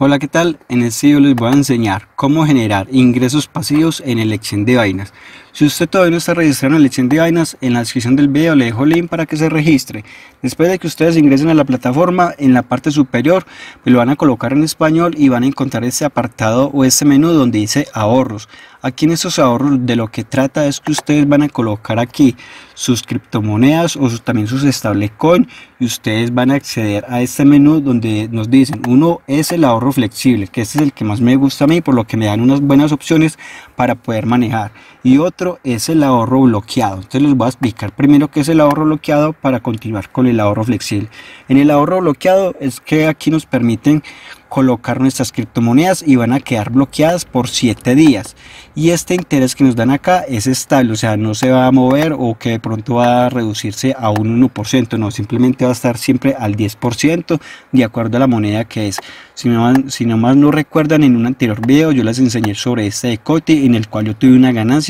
Hola, ¿qué tal? En este video les voy a enseñar cómo generar ingresos pasivos en el exchange de Binance. Si usted todavía no está registrado en el exchange de Binance, en la descripción del video le dejo el link para que se registre. Después de que ustedes ingresen a la plataforma, en la parte superior me lo van a colocar en español y van a encontrar este apartado o este menú donde dice ahorros. Aquí en estos ahorros de lo que trata es que ustedes van a colocar aquí sus criptomonedas o también sus stablecoin y ustedes van a acceder a este menú donde nos dicen uno es el ahorro flexible que este es el que más me gusta a mí por lo que me dan unas buenas opciones para poder manejar y otro es el ahorro bloqueado. Entonces les voy a explicar primero qué es el ahorro bloqueado para continuar con el ahorro flexible. En el ahorro bloqueado es que aquí nos permiten colocar nuestras criptomonedas y van a quedar bloqueadas por 7 días. Y este interés que nos dan acá es estable o sea no se va a mover o que de pronto va a reducirse a un 1% no simplemente va a estar siempre al 10% de acuerdo a la moneda que es. Si, no, si nomás no recuerdan en un anterior video yo les enseñé sobre este decote en el cual yo tuve una ganancia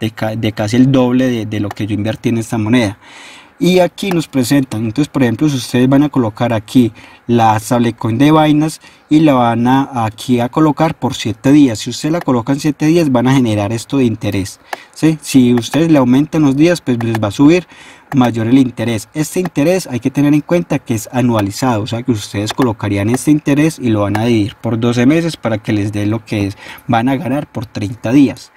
de, casi el doble de, de lo que yo invertí en esta moneda. Y aquí nos presentan. Entonces por ejemplo si ustedes van a colocar aquí la stablecoin de vainas y la van a aquí a colocar por 7 días. Si ustedes la colocan 7 días van a generar esto de interés ¿sí? si ustedes le aumentan los días pues les va a subir mayor el interés. Este interés hay que tener en cuenta que es anualizado o sea que ustedes colocarían este interés y lo van a dividir por 12 meses para que les dé lo que es. Van a ganar por 30 días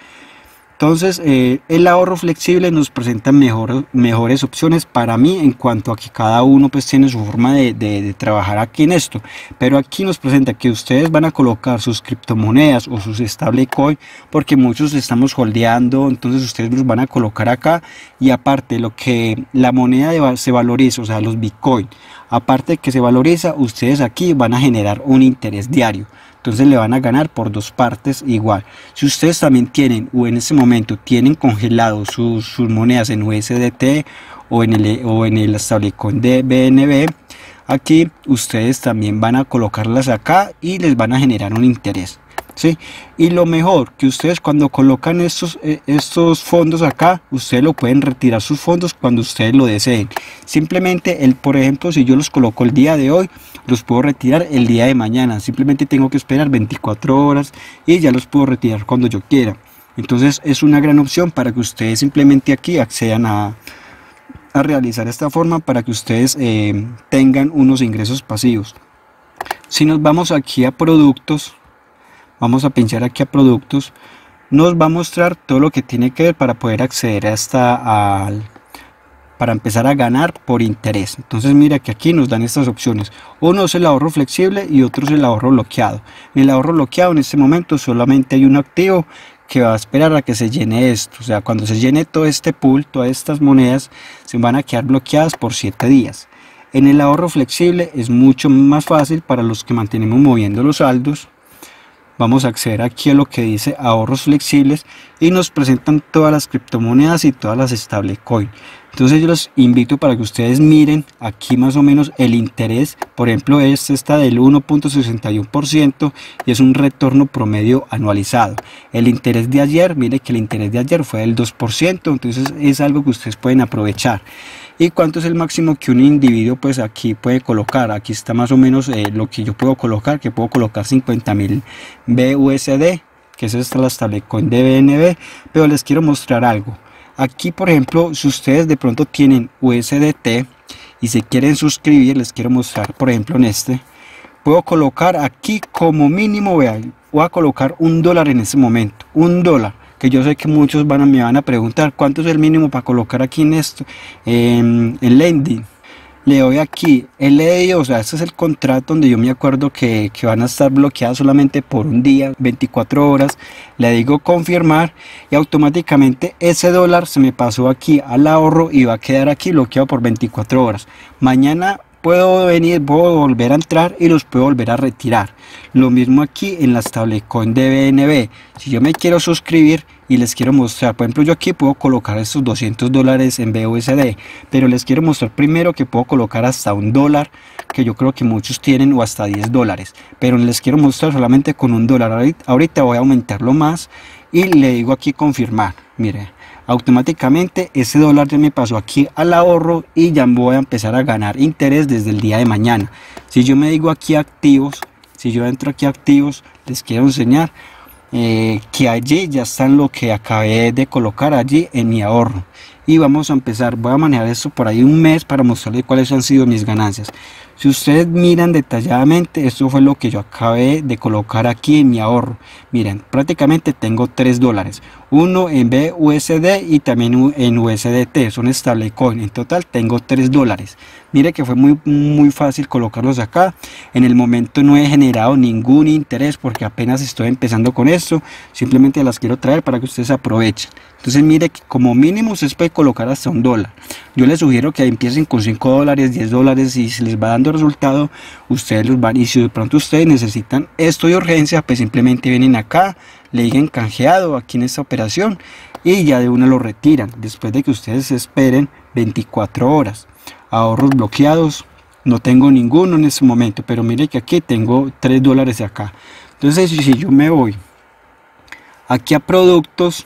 entonces, eh, el ahorro flexible nos presenta mejores opciones para mí en cuanto a que cada uno pues tiene su forma de, trabajar aquí en esto. Pero aquí nos presenta que ustedes van a colocar sus criptomonedas o sus stablecoin porque muchos estamos holdeando, entonces ustedes los van a colocar acá y aparte lo que la moneda se valoriza, o sea, los bitcoin, aparte de que se valoriza, ustedes aquí van a generar un interés diario entonces le van a ganar por dos partes igual. Si ustedes también tienen o en ese momento tienen congelado sus, monedas en USDT o en el, o en el stablecoin de BNB, aquí ustedes también van a colocarlas acá y les van a generar un interés. ¿Sí? Y lo mejor, que ustedes cuando colocan estos, eh, estos fondos acá, ustedes lo pueden retirar sus fondos cuando ustedes lo deseen. Simplemente, el, por ejemplo, si yo los coloco el día de hoy, los puedo retirar el día de mañana. Simplemente tengo que esperar 24 horas y ya los puedo retirar cuando yo quiera. Entonces es una gran opción para que ustedes simplemente aquí accedan a, a realizar esta forma para que ustedes eh, tengan unos ingresos pasivos. Si nos vamos aquí a productos, vamos a pinchar aquí a productos nos va a mostrar todo lo que tiene que ver para poder acceder a esta al, para empezar a ganar por interés. Entonces mira que aquí nos dan estas opciones. Uno es el ahorro flexible y otro es el ahorro bloqueado. En el ahorro bloqueado en este momento solamente hay un activo que va a esperar a que se llene esto. O sea cuando se llene todo este pool todas estas monedas se van a quedar bloqueadas por 7 días. En el ahorro flexible es mucho más fácil para los que mantenemos moviendo los saldos vamos a acceder aquí a lo que dice ahorros flexibles y nos presentan todas las criptomonedas y todas las stablecoin. Entonces yo los invito para que ustedes miren aquí más o menos el interés. Por ejemplo este está del 1.61% y es un retorno promedio anualizado. El interés de ayer mire que el interés de ayer fue del 2% entonces es algo que ustedes pueden aprovechar y cuánto es el máximo que un individuo pues aquí puede colocar aquí está más o menos eh, lo que yo puedo colocar que puedo colocar 50 mil BUSD que es esta la stablecoin de BNB pero les quiero mostrar algo. Aquí por ejemplo si ustedes de pronto tienen USDT y se quieren suscribir les quiero mostrar por ejemplo en este. Puedo colocar aquí como mínimo vean voy a colocar un dólar en ese momento un dólar que yo sé que muchos van a, me van a preguntar cuánto es el mínimo para colocar aquí en esto, en, lending. Le doy aquí, el leído, o sea, este es el contrato donde yo me acuerdo que, que van a estar bloqueadas solamente por un día, 24 horas. Le digo confirmar y automáticamente ese dólar se me pasó aquí al ahorro y va a quedar aquí bloqueado por 24 horas. Mañana puedo venir, puedo volver a entrar y los puedo volver a retirar. Lo mismo aquí en la stablecoin de BNB. Si yo me quiero suscribir y les quiero mostrar, por ejemplo yo aquí puedo colocar estos 200 dólares en BUSD, pero les quiero mostrar primero que puedo colocar hasta un dólar, que yo creo que muchos tienen, o hasta 10 dólares. Pero les quiero mostrar solamente con un dólar. Ahorita voy a aumentarlo más y le digo aquí confirmar. Mire, automáticamente ese dólar ya me pasó aquí al ahorro y ya voy a empezar a ganar interés desde el día de mañana si yo me digo aquí activos si yo entro aquí activos les quiero enseñar eh, que allí ya están lo que acabé de colocar allí en mi ahorro. Y vamos a empezar voy a manejar esto por ahí un mes para mostrarles cuáles han sido mis ganancias si ustedes miran detalladamente esto fue lo que yo acabé de colocar aquí en mi ahorro. Miren prácticamente tengo 3 dólares. Uno en BUSD y también en USDT son stablecoin en total tengo 3 dólares. Mire que fue muy muy fácil colocarlos acá. En el momento no he generado ningún interés porque apenas estoy empezando con esto. Simplemente las quiero traer para que ustedes aprovechen. Entonces mire que como mínimo se puede colocar hasta un dólar. Yo les sugiero que empiecen con 5 dólares, 10 dólares y si les va dando resultado, ustedes los van y si de pronto ustedes necesitan esto de urgencia, pues simplemente vienen acá, le digan canjeado aquí en esta operación y ya de una lo retiran después de que ustedes esperen 24 horas. Ahorros bloqueados, no tengo ninguno en este momento, pero mire que aquí tengo 3 dólares de acá. Entonces si yo me voy aquí a productos,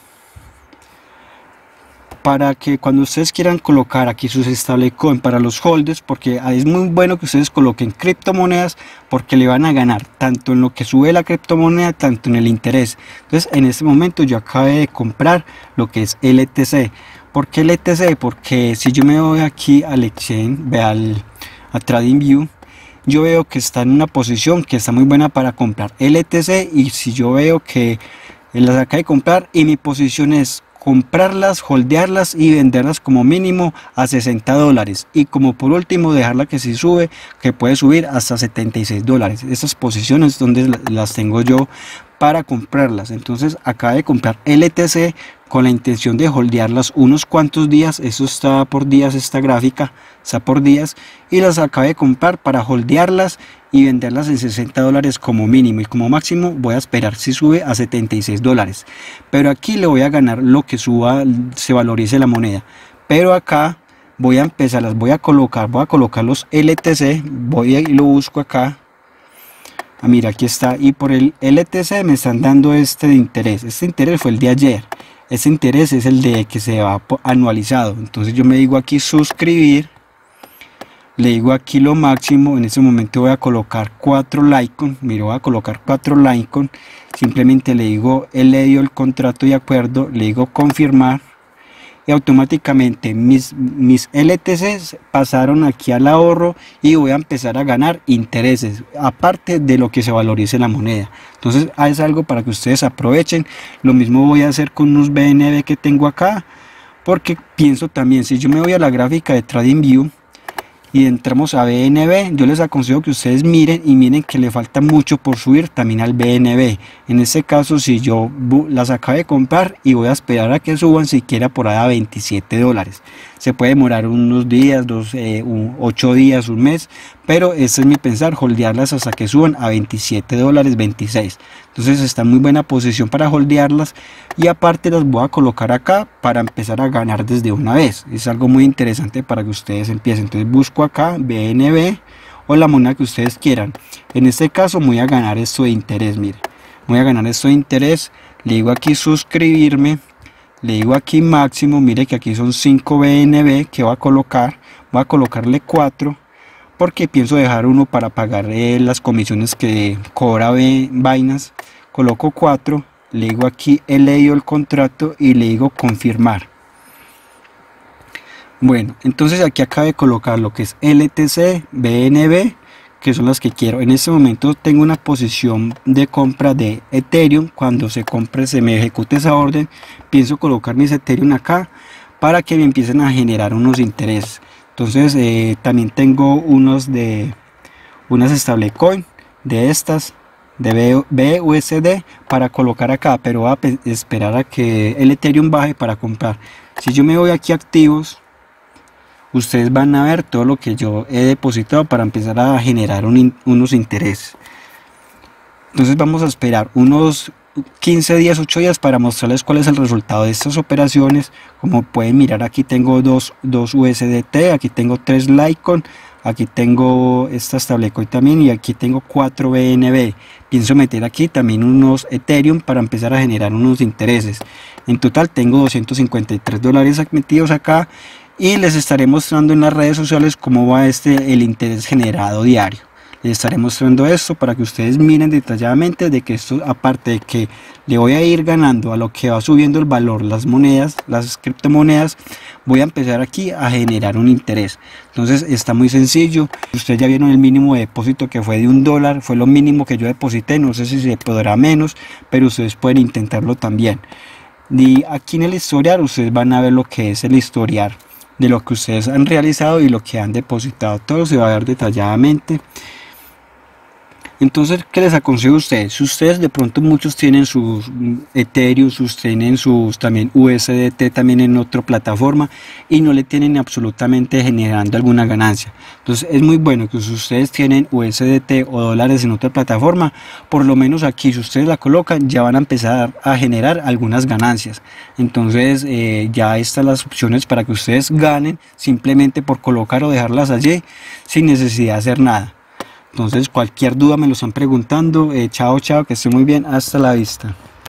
para que cuando ustedes quieran colocar aquí sus stablecoin para los holders, porque es muy bueno que ustedes coloquen criptomonedas porque le van a ganar tanto en lo que sube la criptomoneda, tanto en el interés. Entonces en este momento yo acabé de comprar lo que es LTC. ¿Por qué LTC? Porque si yo me voy aquí al exchange, ve al a TradingView, yo veo que está en una posición que está muy buena para comprar LTC y si yo veo que las acabé de comprar y mi posición es comprarlas, holdearlas y venderlas como mínimo a 60 dólares. Y como por último dejarla que si sube que puede subir hasta 76 dólares. Estas posiciones donde las tengo yo para comprarlas. Entonces acaba de comprar LTC con la intención de holdearlas unos cuantos días. Eso está por días esta gráfica está por días. Y las acabé de comprar para holdearlas y venderlas en 60 dólares como mínimo. Y como máximo voy a esperar si sube a 76 dólares. Pero aquí le voy a ganar lo que suba se valorice la moneda. Pero acá voy a empezar las voy a colocar voy a colocar los LTC voy y lo busco acá. Ah, mira aquí está. Y por el LTC me están dando este de interés. Este interés fue el de ayer. Ese interés es el de que se va anualizado. Entonces yo me digo aquí suscribir. Le digo aquí lo máximo. En este momento voy a colocar 4 Lycon miro voy a colocar 4 Lycon simplemente le digo he leído el contrato de acuerdo le digo confirmar y automáticamente mis, mis LTCs pasaron aquí al ahorro y voy a empezar a ganar intereses aparte de lo que se valorice la moneda. Entonces ah, es algo para que ustedes aprovechen. Lo mismo voy a hacer con unos BNB que tengo acá porque pienso también si yo me voy a la gráfica de TradingView y entramos a BNB, yo les aconsejo que ustedes miren y miren que le falta mucho por subir también al BNB. En este caso, si yo las acabo de comprar y voy a esperar a que suban siquiera por ahí a 27 dólares. Se puede demorar unos días, dos, eh, ocho días, un mes, pero ese es mi pensar, holdearlas hasta que suban a 27 dólares, 26. Entonces está en muy buena posición para holdearlas y aparte las voy a colocar acá para empezar a ganar desde una vez. Es algo muy interesante para que ustedes empiecen. Entonces busco acá BNB o la moneda que ustedes quieran. En este caso voy a ganar esto de interés, mire. Voy a ganar esto de interés. Le digo aquí suscribirme. Le digo aquí máximo, mire que aquí son 5 BNB que voy a colocar. Voy a colocarle 4 porque pienso dejar uno para pagar eh, las comisiones que cobra Binance coloco 4 le digo aquí he leído el contrato y le digo confirmar bueno entonces aquí acabo de colocar lo que es LTC BNB que son las que quiero. En este momento tengo una posición de compra de Ethereum. Cuando se compre se me ejecute esa orden pienso colocar mis Ethereum acá para que me empiecen a generar unos intereses. Entonces eh, también tengo unos de unas stablecoin de estas de BUSD para colocar acá pero voy a esperar a que el Ethereum baje para comprar. Si yo me voy aquí a activos ustedes van a ver todo lo que yo he depositado para empezar a generar unos intereses entonces vamos a esperar unos 15 días, 8 días para mostrarles cuál es el resultado de estas operaciones. Como pueden mirar aquí tengo dos, dos USDT, aquí tengo tres Litecoin, aquí tengo esta stablecoin también y aquí tengo 4 BNB. Pienso meter aquí también unos Ethereum para empezar a generar unos intereses. En total tengo 253 dólares metidos acá y les estaré mostrando en las redes sociales cómo va este el interés generado diario. les estaré mostrando esto para que ustedes miren detalladamente de que esto aparte de que le voy a ir ganando a lo que va subiendo el valor las monedas las criptomonedas voy a empezar aquí a generar un interés. Entonces está muy sencillo. Ustedes ya vieron el mínimo de depósito que fue de un dólar fue lo mínimo que yo deposité no sé si se podrá menos pero ustedes pueden intentarlo también. Y aquí en el historial ustedes van a ver lo que es el historial de lo que ustedes han realizado y lo que han depositado. Todo se va a ver detalladamente entonces, ¿qué les aconsejo a ustedes? Si ustedes de pronto muchos tienen sus Ethereum, sus tienen sus también USDT también en otra plataforma y no le tienen absolutamente generando alguna ganancia. Entonces, es muy bueno que si ustedes tienen USDT o dólares en otra plataforma, por lo menos aquí si ustedes la colocan ya van a empezar a generar algunas ganancias. Entonces, eh, ya están las opciones para que ustedes ganen simplemente por colocar o dejarlas allí sin necesidad de hacer nada. Entonces cualquier duda me lo están preguntando. Eh, chao, chao, que esté muy bien. Hasta la vista.